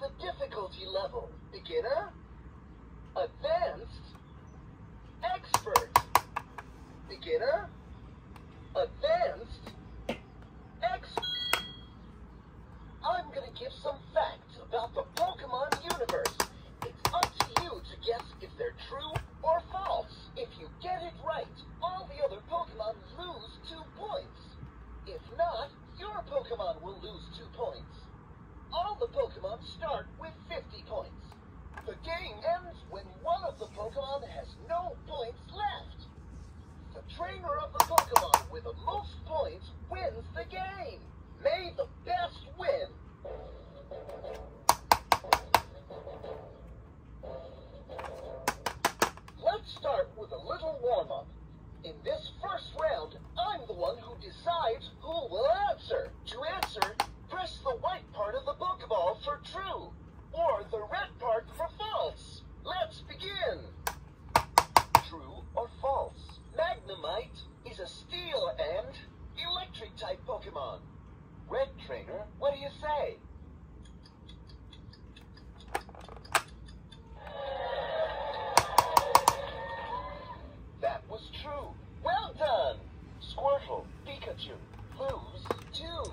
the difficulty level. Beginner, advanced, expert. Beginner, advanced, expert. I'm gonna give some facts about the Pokemon universe. It's up to you to guess if they're true or false. If you get it right, all the other Pokemon lose two points. If not, your Pokemon will lose two points. All the Pokemon start with 50 points. The game ends when one of the Pokemon has no points left. The trainer of the Pokemon with the most points wins the game. May the best win. Let's start with a little warm up. In this first round, I'm the one who decides who will answer. To answer, press the white part of the Pokeball true, or the red part for false. Let's begin. True or false? Magnemite is a steel and electric type Pokemon. Red Trainer, what do you say? That was true. Well done. Squirtle, Pikachu, lose two.